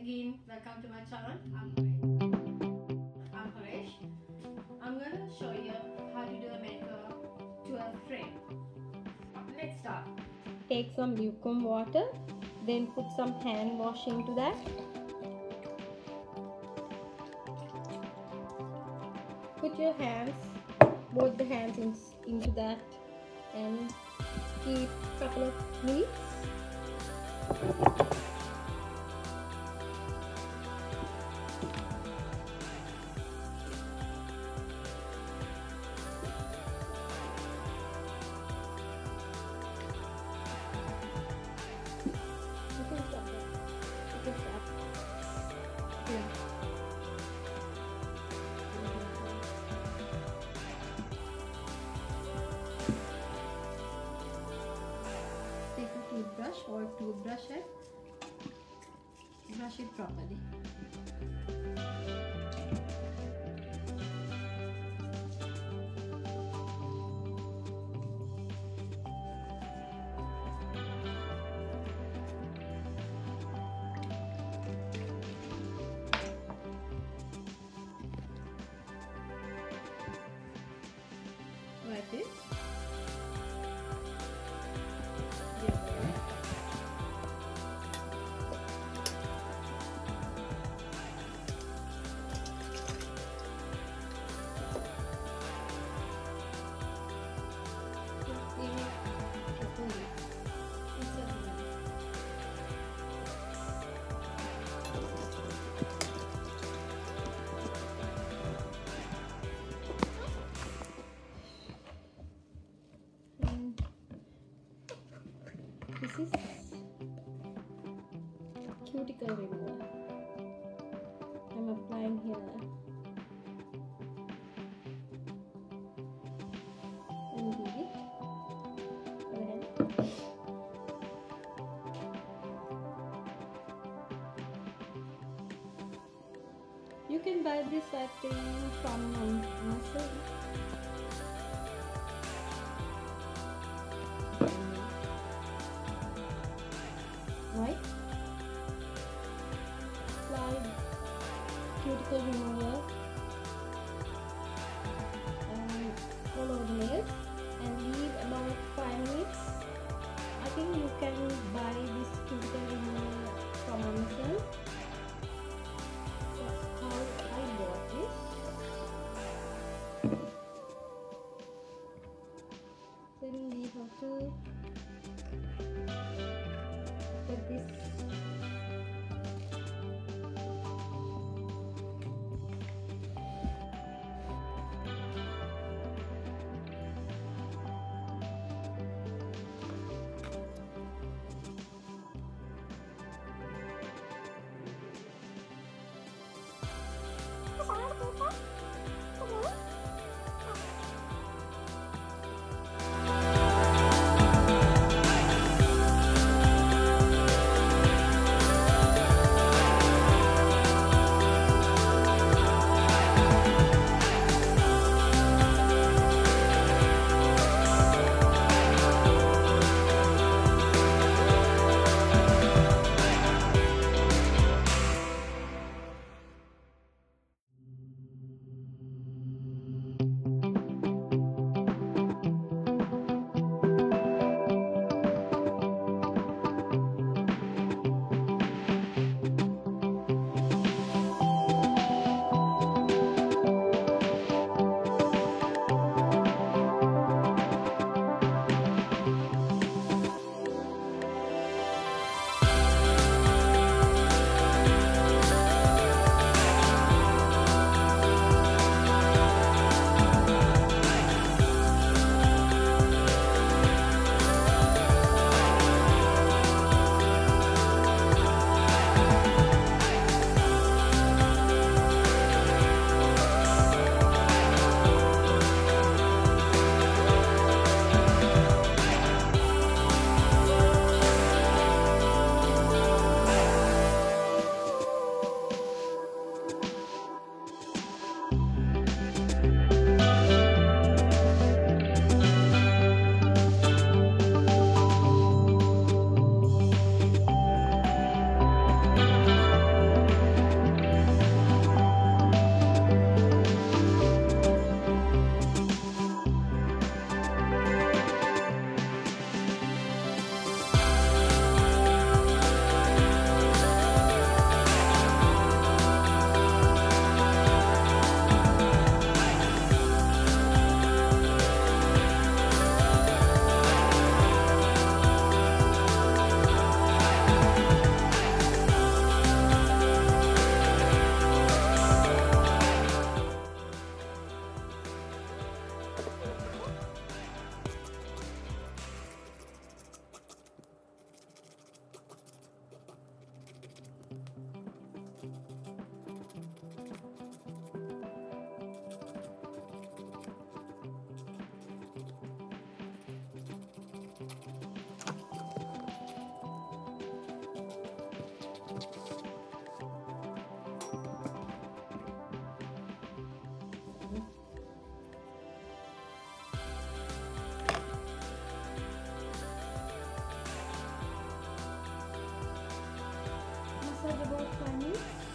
Again, welcome to my channel. I'm Paresh. I'm gonna show you how to do a makeup to a frame. Let's start. Take some lukewarm water, then put some hand wash into that. Put your hands, both the hands in, into that and keep a couple of minutes. Or it. Brush it properly. This is cuticle remover. I'm applying here. You can buy this I think from to вроде бы уклониться.